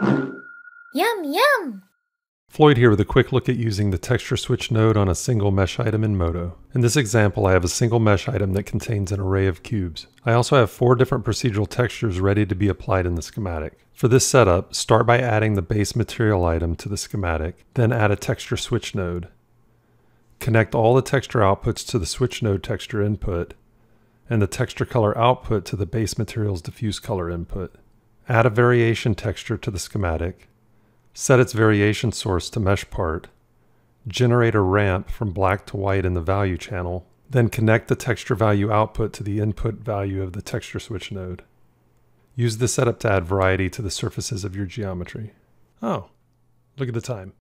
Yum, yum! Floyd here with a quick look at using the texture switch node on a single mesh item in Modo. In this example, I have a single mesh item that contains an array of cubes. I also have four different procedural textures ready to be applied in the schematic. For this setup, start by adding the base material item to the schematic, then add a texture switch node. Connect all the texture outputs to the switch node texture input, and the texture color output to the base material's diffuse color input. Add a variation texture to the schematic, Set its variation source to mesh part. Generate a ramp from black to white in the value channel. Then connect the texture value output to the input value of the texture switch node. Use this setup to add variety to the surfaces of your geometry. Oh, look at the time.